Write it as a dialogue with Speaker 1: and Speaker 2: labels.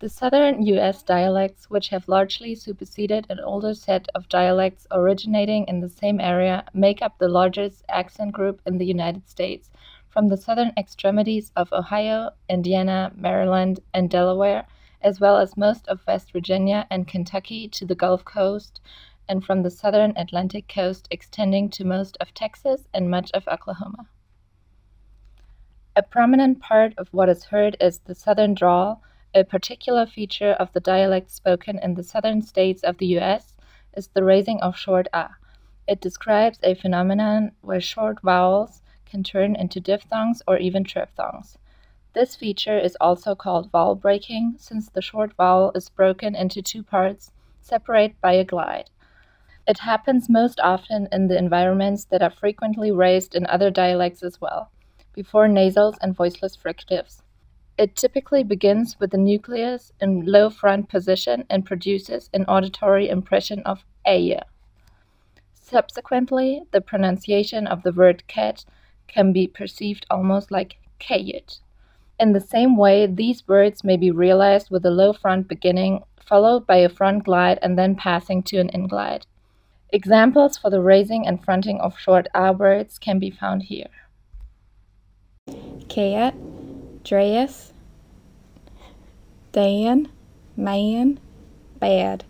Speaker 1: The southern U.S. dialects, which have largely superseded an older set of dialects originating in the same area, make up the largest accent group in the United States, from the southern extremities of Ohio, Indiana, Maryland, and Delaware, as well as most of West Virginia and Kentucky to the Gulf Coast, and from the southern Atlantic coast extending to most of Texas and much of Oklahoma. A prominent part of what is heard is the southern drawl a particular feature of the dialect spoken in the southern states of the U.S. is the raising of short a. It describes a phenomenon where short vowels can turn into diphthongs or even triphthongs. This feature is also called vowel breaking, since the short vowel is broken into two parts, separated by a glide. It happens most often in the environments that are frequently raised in other dialects as well, before nasals and voiceless fricatives. It typically begins with the nucleus in low front position and produces an auditory impression of "aya". Subsequently, the pronunciation of the word cat can be perceived almost like "kayet". In the same way, these words may be realized with a low front beginning, followed by a front glide and then passing to an inglide. Examples for the raising and fronting of short a words can be found here.
Speaker 2: Cat Dreas, Dan, Man, Bad.